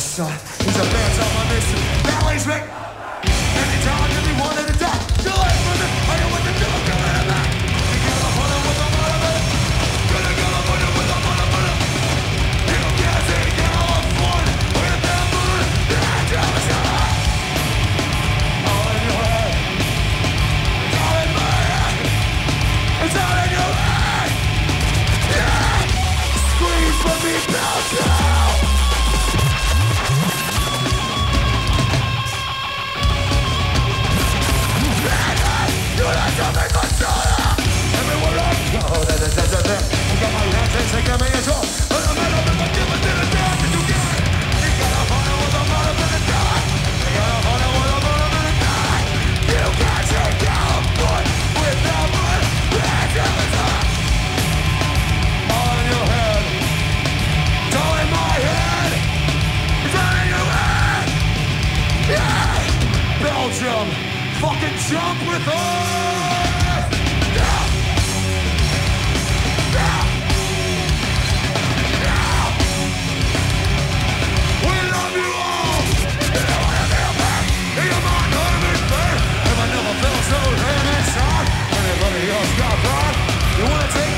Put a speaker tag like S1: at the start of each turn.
S1: son. He's a man on my mission. Now he's me. That he wanted to fucking jump with us! We love you all! You. If I never felt so damn inside, else got pride? You wanna take